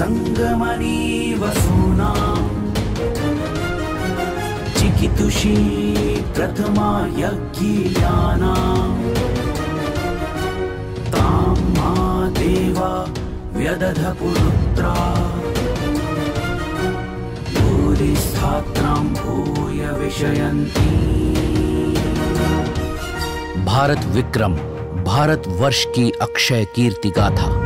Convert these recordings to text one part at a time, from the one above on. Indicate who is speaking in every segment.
Speaker 1: काष्ठी सङ्गमनी चिकितुषी प्रथमा यज्ञीयानाम् तां मा देवा व्यदध पुरुत्रा भूरिस्थात्रां भूय विषयन्ती।
Speaker 2: भारत विक्रम, भारत वर्ष की अक्षय कीर्ति गाथा।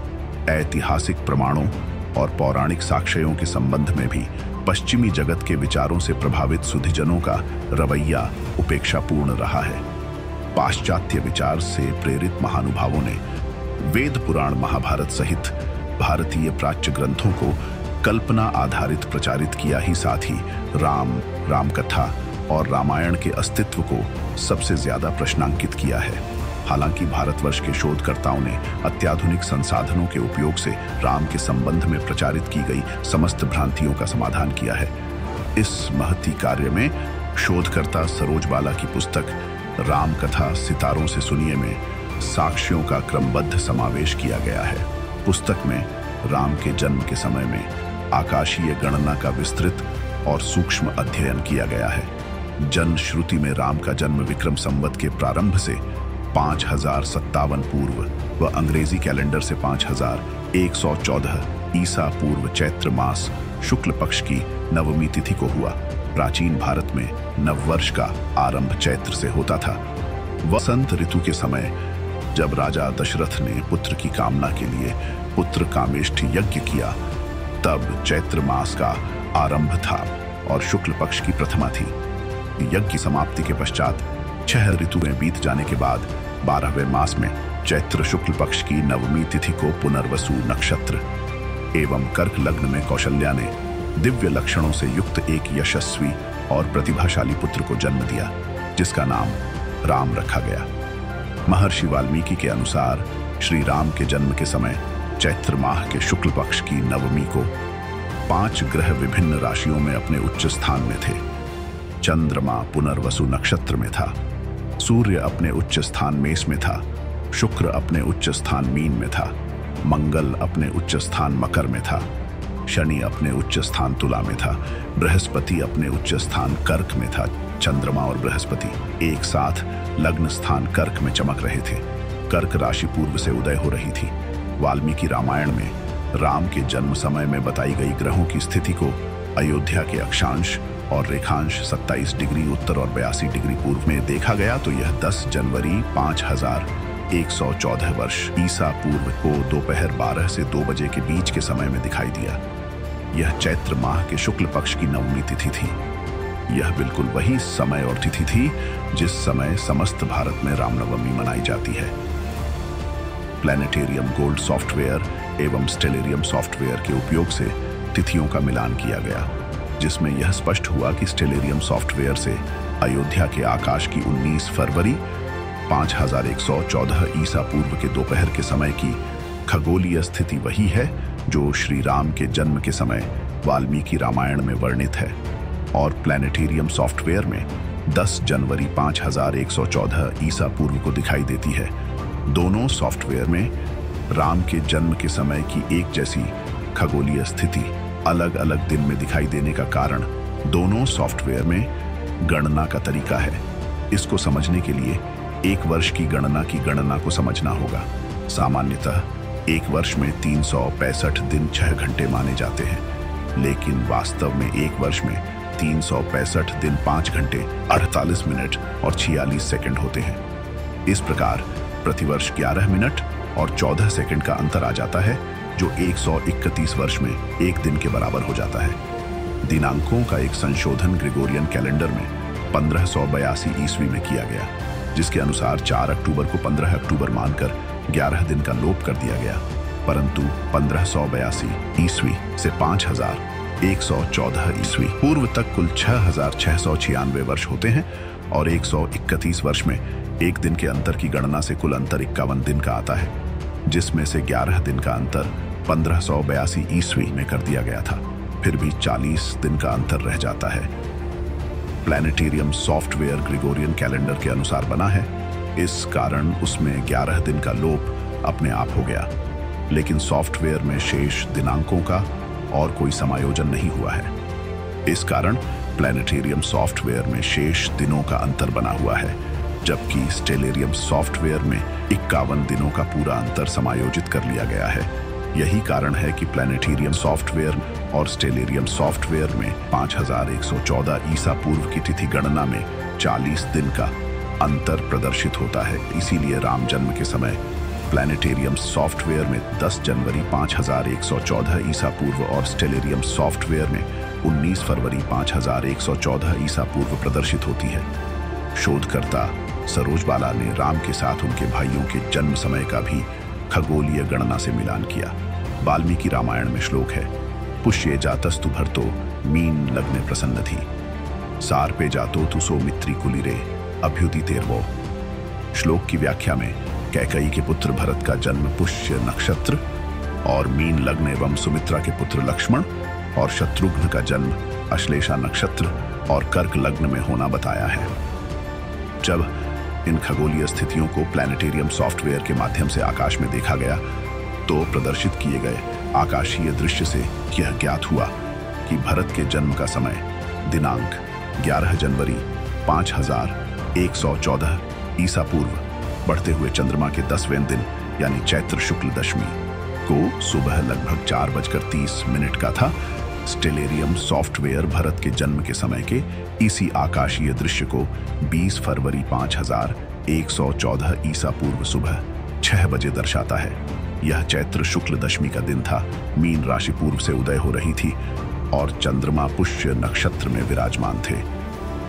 Speaker 3: ऐतिहासिक प्रमाणों और पौराणिक साक्ष्यों के संबंध में भी पश्चिमी जगत के विचारों से प्रभावित सुधिजनों का रवैया उपेक्षापूर्ण रहा है। पाश्चात्य विचार से प्रेरित महानुभावों ने वेद पुराण महाभारत सहित भारतीय प्राच्य ग्रंथों को कल्पना आधारित प्रचारित किया ही साथ ही राम, रामकथा और रामायण के अस्तित्व को सबसे ज़्यादा प्रश्नांकित किया है। हालाँकि भारतवर्ष के शोधकर्ताओं ने अत्याधुनिक संसाधनों के उपयोग से राम के संबंध में प्रचारित की गई समस्त भ्रांतियों का समाधान किया है। इस महती कार्य में शोधकर्ता सरोज बाला की पुस्तक, राम कथा सितारों से सुनिए में साक्ष्यों का क्रमबद्ध समावेश किया गया है। पुस्तक में राम के जन्म के समय में आकाशीय गणना का विस्तृत और सूक्ष्म अध्ययन किया गया है। जन श्रुति में राम का जन्म विक्रम संवत के प्रारंभ से पाँच हज़ार सत्तावन पूर्व व अंग्रेज़ी कैलेंडर से पाँच हज़ार एक सौ चौदह ईसा पूर्व चैत्र मास शुक्ल पक्ष की नवमी तिथि को हुआ। प्राचीन भारत में नववर्ष का आरंभ चैत्र से होता था। वसंत ऋतु के समय जब राजा दशरथ ने पुत्र की कामना के लिए पुत्र कामेष्ठी यज्ञ किया, तब चैत्र मास का आरंभ था और शुक्ल पक्ष की प्रथमा थी। यज्ञ समाप्ति के पश्चात छह ऋतुएँ बीत जाने के बाद बारहवें मास में चैत्र शुक्ल पक्ष की नवमी तिथि को पुनर्वसु नक्षत्र। एवं कर्क लग्न में कौशल्या ने दिव्य लक्षणों से युक्त एक यशस्वी और प्रतिभाशाली पुत्र को जन्म दिया, जिसका नाम राम रखा गया। महर्षि वाल्मीकि के अनुसार श्री राम के जन्म के समय चैत्र माह के शुक्ल पक्ष की नवमी को पाँच ग्रह विभिन्न राशियों में अपने उच्च स्थान में थे। चंद्रमा पुनर्वसु नक्षत्र में था। सूर्य अपने उच्च स्थान मेष में था, शुक्र अपने उच्च स्थान मीन में था, मंगल अपने उच्च स्थान मकर में था, शनि अपने उच्च स्थान तुला में था, बृहस्पति अपने उच्च स्थान कर्क में था, चंद्रमा और बृहस्पति एक साथ लग्न स्थान कर्क में चमक रहे थे। कर्क राशि पूर्व से उदय हो रही थी। वाल्मीकि रामायण में राम के जन्म समय में बताई गई ग्रहों की स्थिति को अयोध्या के अक्षांश और रेखांश 27 डिग्री उत्तर और बयासी डिग्री पूर्व में देखा गया तो यह 10 जनवरी पाँच हज़ार एक सौ चौदह वर्ष, ईसा पूर्व को दोपहर 12 से 2 बजे के बीच के समय में दिखाई दिया। यह चैत्र माह के शुक्ल पक्ष की नवमी तिथि थी। यह बिल्कुल वही समय और तिथि थी, जिस समय समस्त भारत में रामनवमी मनाई जाती है। प्लानिटेरियम गोल्ड सॉफ्टवेयर एवं स्टेलेरियम सॉफ्टवेयर के उपयोग से तिथियों का मिलान किया गया। जिसमें यह स्पष्ट हुआ कि स्टेलेरियम सॉफ्टवेयर से अयोध्या के आकाश की 19 फरवरी 5114 ईसा पूर्व के दोपहर के समय की खगोलीय स्थिति वही है जो श्री राम के जन्म के समय वाल्मीकि रामायण में वर्णित है और प्लानिटेरियम सॉफ्टवेयर में 10 जनवरी 5114 ईसा पूर्व को दिखाई देती है। दोनों सॉफ्टवेयर में राम के जन्म के समय की एक जैसी खगोलीय स्थिति अलग अलग दिन में दिखाई देने का कारण दोनों सॉफ्टवेयर में गणना का तरीका है। इसको समझने के लिए एक वर्ष की गणना की गणना को समझना होगा। सामान्यतः एक वर्ष में तीन सौ पैंसठ दिन छह घंटे माने जाते हैं, लेकिन वास्तव में एक वर्ष में तीन सौ पैंसठ दिन पाँच घंटे, अड़तालीस मिनट और छियालीस सेकंड होते हैं। इस प्रकार प्रतिवर्ष 11 मिनट और 14 सेकंड का अंतर आ जाता है जो 131 वर्ष में एक दिन के बराबर हो जाता है। दिनांकों का एक संशोधन ग्रेगोरियन कैलेंडर में पंद्रह ईस्वी में किया गया, जिसके अनुसार 4 अक्टूबर को 15 अक्टूबर मानकर 11 दिन का लोप कर दिया गया, परंतु पंद्रह ईस्वी से 5114 ईस्वी पूर्व तक कुल छह हज़ार छह सौ छियानवे वर्ष होते हैं और 131 वर्ष में एक दिन के अंतर की गणना से कुल अंतर इक्यावन दिन का आता है। जिसमें से 11 दिन का अंतर पंद्रह सौ ईस्वी में कर दिया गया था। फिर भी 40 दिन का अंतर रह जाता है। प्लानिटेरियम सॉफ्टवेयर ग्रिगोरियन कैलेंडर के अनुसार बना है। इस कारण उसमें 11 दिन का लोप अपने आप हो गया। लेकिन सॉफ्टवेयर में शेष दिनांकों का और कोई समायोजन नहीं हुआ है। इस कारण प्लानिटेरियम सॉफ्टवेयर में शेष दिनों का अंतर बना हुआ है। जबकि स्टेलेरियम सॉफ्टवेयर में इक्यावन दिनों का पूरा अंतर समायोजित कर लिया गया है। यही कारण है कि प्लानिटेरियम सॉफ्टवेयर और स्टेलेरियम सॉफ्टवेयर में 5114 ईसा पूर्व की तिथि गणना में 40 दिन का अंतर प्रदर्शित होता है। इसीलिए राम जन्म के समय प्लानिटेरियम सॉफ्टवेयर में 10 जनवरी 5114 ईसा पूर्व और स्टेलेरियम सॉफ्टवेयर में 19 फरवरी 5114 ईसा पूर्व प्रदर्शित होती है। शोधकर्ता सरोज बाला ने राम के साथ उनके भाइयों के जन्म समय का भी खगोलीय गणना से मिलान किया। वाल्मीकि रामायण में श्लोक है, पुष्य जातस्तु भरतो, मीन लगने प्रसन्न थी। सार पे जातो तु सो मित्री कुलिरे अभ्युति तेरवो श्लोक की व्याख्या में कैकई के पुत्र भरत का जन्म पुष्य नक्षत्र और मीन लग्न एवं सुमित्रा के पुत्र लक्ष्मण और शत्रुघ्न का जन्म अश्लेषा नक्षत्र और कर्क लग्न में होना बताया है। जब इन खगोलीय स्थितियों को प्लानिटेरियम सॉफ्टवेयर के माध्यम से आकाश में देखा गया तो प्रदर्शित किए गए आकाशीय दृश्य से यह ज्ञात हुआ कि भरत के जन्म का समय दिनांक 11 जनवरी 5114 ईसा पूर्व, बढ़ते हुए चंद्रमा के दसवें दिन, यानी चैत्र शुक्ल दशमी, को सुबह लगभग चार बजकर तीस मिनट का था स्टेलेरियम सॉफ्टवेयर भरत के जन्म के समय के इसी आकाशीय दृश्य को 20 फरवरी 5114 ईसा पूर्व सुबह छह बजे दर्शाता है। यह चैत्र शुक्ल दशमी का दिन था। मीन राशि पूर्व से उदय हो रही थी और चंद्रमा पुष्य नक्षत्र में विराजमान थे।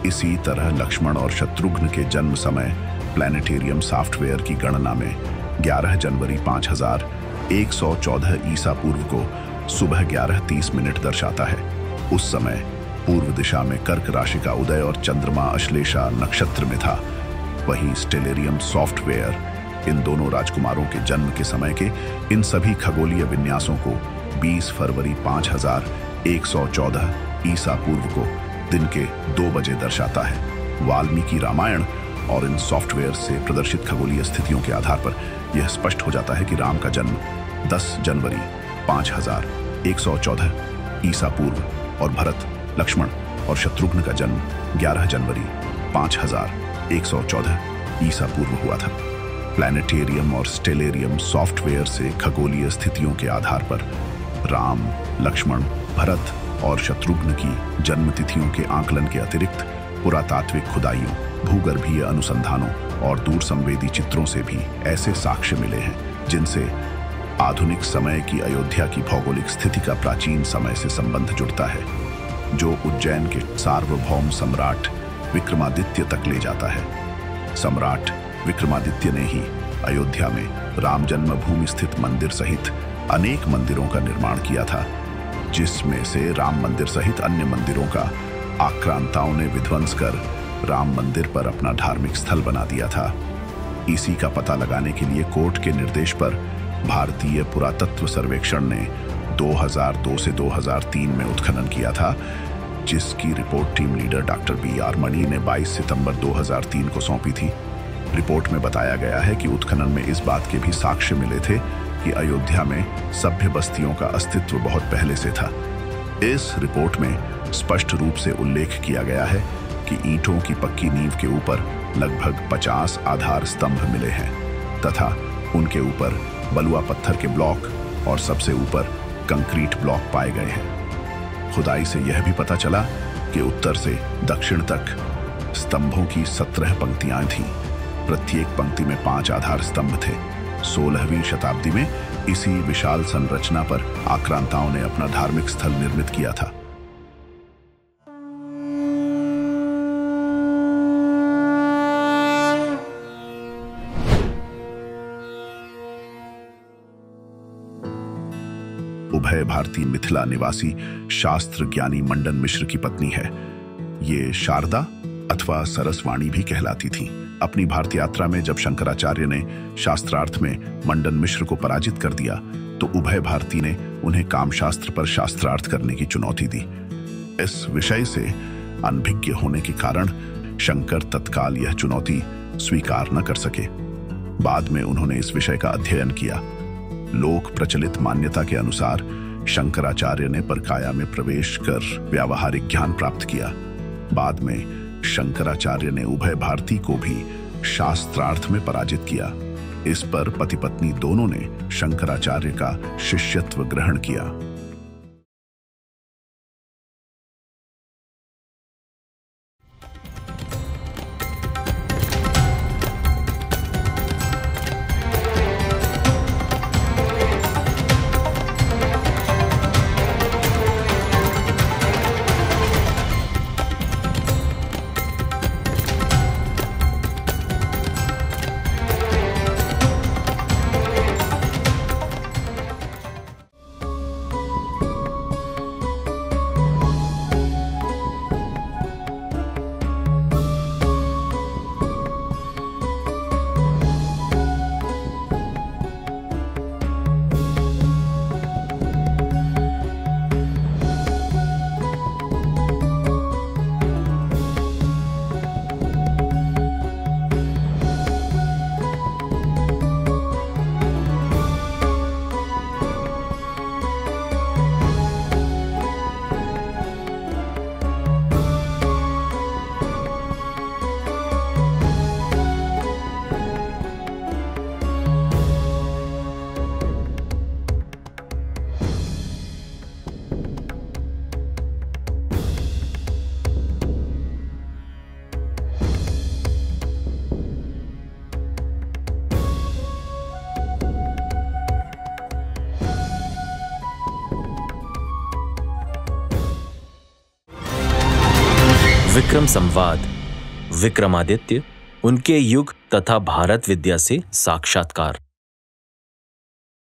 Speaker 3: इसी तरह लक्ष्मण और शत्रुघ्न के जन्म समय प्लानिटेरियम सॉफ्टवेयर की गणना में 11 जनवरी 5114 ईसा पूर्व को सुबह 11:30 मिनट दर्शाता है। उस समय पूर्व दिशा में कर्क राशि का उदय और चंद्रमा अश्लेषा नक्षत्र में था। वहीं स्टेलेरियम सॉफ्टवेयर, इन दोनों राजकुमारों के जन्म के समय के इन सभी खगोलीय विन्यासों को 20 फरवरी 5114 ईसा पूर्व को दिन के दो बजे दर्शाता है। वाल्मीकि रामायण और इन सॉफ्टवेयर से प्रदर्शित खगोलीय स्थितियों के आधार पर यह स्पष्ट हो जाता है कि राम का जन्म 10 जनवरी 5114 ईसा पूर्व और भरत, लक्ष्मण और शत्रुघ्न का जन्म 11 जनवरी 5114 ईसा पूर्व हुआ था। प्लानिटेरियम और स्टेलेरियम सॉफ्टवेयर से खगोलीय स्थितियों के आधार पर राम, लक्ष्मण, भरत और शत्रुघ्न की जन्म तिथियों के आकलन के अतिरिक्त पुरातात्विक खुदाइयों, भूगर्भीय अनुसंधानों और दूर संवेदी चित्रों से भी ऐसे साक्ष्य मिले हैं जिनसे आधुनिक समय की अयोध्या की भौगोलिक स्थिति का प्राचीन समय से संबंध जुड़ता है, जो उज्जैन के सार्वभौम सम्राट विक्रमादित्य तक ले जाता है। सम्राट विक्रमादित्य ने ही अयोध्या में राम जन्मभूमि स्थित मंदिर सहित अनेक मंदिरों का निर्माण किया था, जिसमें से राम मंदिर सहित अन्य मंदिरों का आक्रांताओं ने विध्वंस कर राम मंदिर पर अपना धार्मिक स्थल बना दिया था। इसी का पता लगाने के लिए कोर्ट के निर्देश पर भारतीय पुरातत्व सर्वेक्षण ने 2002 से 2003 में उत्खनन किया था, जिसकी report team leader doctor B R Mani ने 22 सितंबर 2003 को सौंपी थी। रिपोर्ट में बताया गया है कि उत्खनन में इस बात के भी साक्ष्य मिले थे कि अयोध्या में सभ्य बस्तियों का अस्तित्व बहुत पहले से था। इस रिपोर्ट में स्पष्ट रूप से उल्लेख किया गया है कि ईंटों की पक्की नींव के ऊपर लगभग 50 आधार स्तंभ मिले हैं, तथा उनके ऊपर बलुआ पत्थर के ब्लॉक और सबसे ऊपर कंक्रीट ब्लॉक पाए गए हैं। खुदाई से यह भी पता चला कि उत्तर से दक्षिण तक स्तंभों की सत्रह पंक्तियाँ थीं। प्रत्येक पंक्ति में पाँच आधार स्तंभ थे। सोलहवीं शताब्दी में इसी विशाल संरचना पर आक्रांताओं ने अपना धार्मिक स्थल निर्मित किया था। उभय भारतीय मिथिला निवासी शास्त्र ज्ञानी मंडन मिश्र की पत्नी है। ये शारदा अथवा सरसवाणी भी कहलाती थी। अपनी भारत यात्रा में जब शंकराचार्य ने शास्त्रार्थ में मंडन मिश्र को पराजित कर दिया तो उभय भारती ने उन्हें कामशास्त्र पर शास्त्रार्थ करने की चुनौती दी। इस विषय से अनभिज्ञ होने के कारण शंकर तत्काल यह चुनौती स्वीकार न कर सके। बाद में उन्होंने इस विषय का अध्ययन किया। लोक प्रचलित मान्यता के अनुसार शंकराचार्य ने परकाया में प्रवेश कर व्यावहारिक ज्ञान प्राप्त किया। बाद में शंकराचार्य ने उभय भारती को भी शास्त्रार्थ में पराजित किया। इस पर पति पत्नी दोनों ने शंकराचार्य का शिष्यत्व ग्रहण किया।
Speaker 4: विक्रम संवाद विक्रमादित्य उनके युग तथा भारत विद्या से साक्षात्कार।